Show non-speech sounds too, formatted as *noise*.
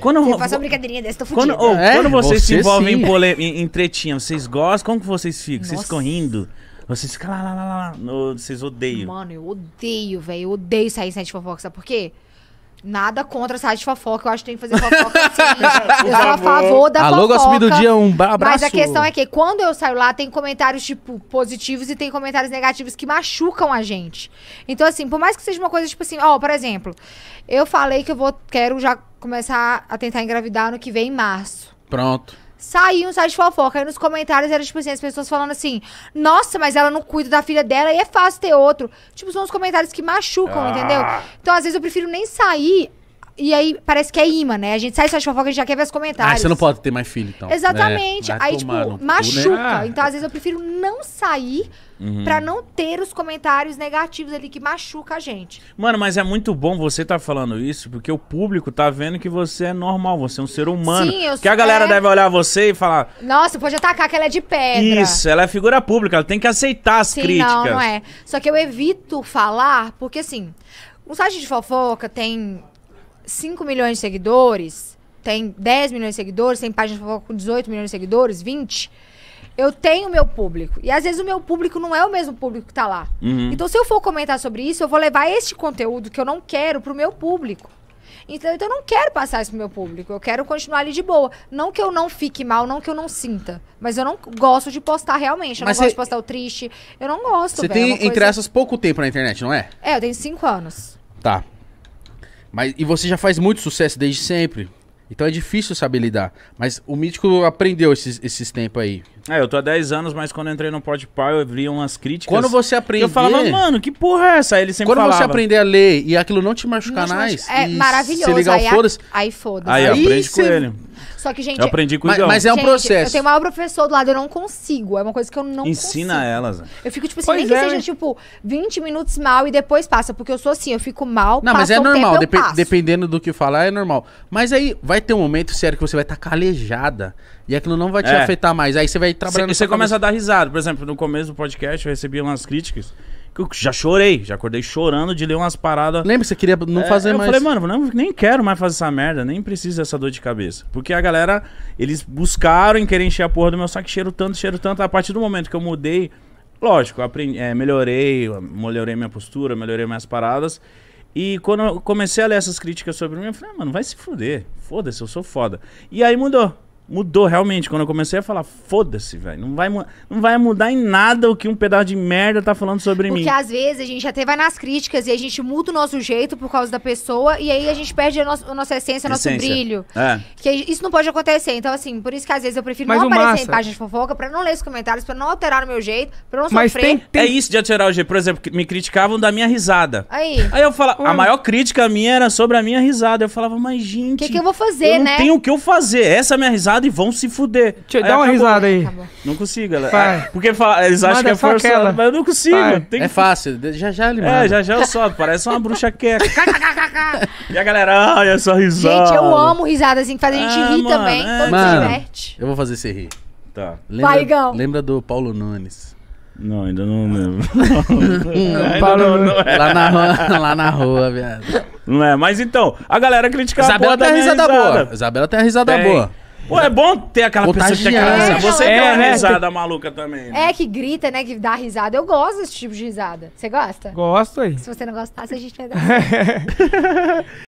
Quando, Você faz uma brincadeirinha dessa, tô quando, fudida. ô, É, quando vocês se você envolvem sim. em, pole- em, em tretinha, vocês gostam? Como que vocês ficam? Vocês Nossa. ficam rindo? Vocês ficam lá, lá, lá, lá. No- Vocês odeiam. Mano, eu odeio, velho. Eu odeio sair em site de fofoca, sabe por quê? Nada contra site de fofoca, eu acho que tem que fazer fofoca assim. *laughs* eu sou a favor da Alô, fofoca. gosto do dia, um abraço. Mas a questão é que quando eu saio lá, tem comentários, tipo, positivos e tem comentários negativos que machucam a gente. Então, assim, por mais que seja uma coisa, tipo assim, ó, por exemplo, eu falei que eu vou, quero já começar a tentar engravidar no que vem em março. Pronto. Saí um site de fofoca. Aí nos comentários era tipo assim, as pessoas falando assim: Nossa, mas ela não cuida da filha dela e é fácil ter outro. Tipo, são os comentários que machucam, entendeu? Então, às vezes, eu prefiro nem sair. E aí parece que é imã, né? A gente sai do site de fofoca e a gente já quer ver os Ah, comentários. você não pode ter mais filho, então. Exatamente. É, aí, tipo, cu, né? machuca. Ah. Então, às vezes, eu prefiro não sair Uhum. pra não ter os comentários negativos ali que machuca a gente. Mano, mas é muito bom você tá falando isso, porque o público tá vendo que você é normal, você é um ser humano. Sim, eu que a galera é. deve olhar você e falar: Nossa, pode atacar que ela é de pedra. Isso, ela é figura pública, ela tem que aceitar as Sim, críticas. não, não é. Só que eu evito falar, porque assim, um site de fofoca tem 5 milhões de seguidores, tem 10 milhões de seguidores, tem página de fofoca com 18 milhões de seguidores, 20. Eu tenho meu público. E às vezes o meu público não é o mesmo público que tá lá. Uhum. Então, se eu for comentar sobre isso, eu vou levar este conteúdo que eu não quero pro meu público. Então, então eu não quero passar isso pro meu público. Eu quero continuar ali de boa. Não que eu não fique mal, não que eu não sinta. Mas eu não gosto de postar realmente. Eu Mas não gosto cê- de postar o triste. Eu não gosto, Você tem, É uma entre coisa- essas, pouco tempo na internet, não é? É, eu tenho cinco anos. Tá. Mas, e você já faz muito sucesso desde sempre. Então é difícil saber lidar. Mas o Mítico aprendeu esses, esses tempos aí. É, eu tô há 10 anos, mas quando eu entrei no Podpah, eu vi umas críticas. Quando você aprender... Eu falava, mano, que porra é essa? Aí ele sempre Quando falava. você aprender a ler e aquilo não te machucar Não mais... é e maravilhoso. Você ligar aí, o foda-se... aí foda-se. Aí, Aí aprende com ele. Só que, gente. Eu aprendi com o Mas, mas é um gente, processo. Eu tenho o maior professor do lado, eu não consigo. É uma coisa que eu não Ensina consigo. elas. Eu fico, tipo assim, Pois nem que é, seja, né? tipo, 20 minutos mal e depois passa. Porque eu sou assim, eu fico mal, Não, mas é um normal, tempo, passo. dependendo do que falar, é normal. Mas aí vai ter um momento sério que você vai estar calejada e aquilo não vai te É. afetar mais. Aí você vai trabalhando. Você, começa a dar risada. Por exemplo, no começo do podcast eu recebi umas críticas que eu já chorei. Já acordei chorando de ler umas paradas. Lembra que você queria não É, fazer eu mais. falei, mano, não, nem quero mais fazer essa merda, nem preciso dessa dor de cabeça. Porque a galera, eles buscaram em querer encher a porra do meu saco, cheiro tanto, cheiro tanto. A partir do momento que eu mudei, lógico, eu aprendi, é, melhorei, eu melhorei minha postura, melhorei minhas paradas. E quando eu comecei a ler essas críticas sobre mim, eu falei, ah, mano, vai se fuder. Foda-se, eu sou foda. E aí mudou. Mudou realmente. Quando eu comecei a falar, foda-se, velho. Não vai, não vai mudar em nada o que um pedaço de merda tá falando sobre mim. Porque às vezes a gente até vai nas críticas e a gente muda o nosso jeito por causa da pessoa e aí a gente perde a, nossa- a nossa essência, o nosso brilho. É. Que isso não pode acontecer. Então, assim, por isso que às vezes eu prefiro Mas não o aparecer massa- em página de fofoca pra não ler os comentários, pra não alterar o meu jeito, pra não Mas sofrer. tem, tem É isso de atirar o G. Por exemplo, que me criticavam da minha risada. Aí, Aí eu falava, a Hum. maior crítica minha era sobre a minha risada. Eu falava, mas o gente. que, que eu vou fazer, eu não né? tenho o que eu fazer. Essa é a minha risada e vão se fuder. Deixa dar uma risada aí. Acabou. Não consigo. Vai. é, Porque fala- eles acham que é só forçado, mas eu não consigo. Tem É fácil, já já ele É, manda. já já eu solto, parece uma bruxa queca. *laughs* e a galera, ai, essa risada. Gente, eu amo risada assim, que faz a gente Ah, rir mano, também. é. Todo se Mano. diverte. Eu vou fazer você rir. Tá. Lembra, Vai, Igão. lembra do Paulo Nunes? Não, ainda não lembro. *laughs* Ainda Paulo não, Nunes. não é. Lá na rua, *laughs* lá na rua, viado. Não é, mas então, a galera criticava a Isabela tem a risada risada. boa. Isabela tem a risada Tem. boa. Pô, é bom ter aquela pessoa que tem aquela risada. Você É, tem uma né? risada maluca também. né? É que grita, né? Que dá risada. Eu gosto desse tipo de risada. Você gosta? Gosto aí. Se você não gostar, a gente vai dar. *laughs* *laughs*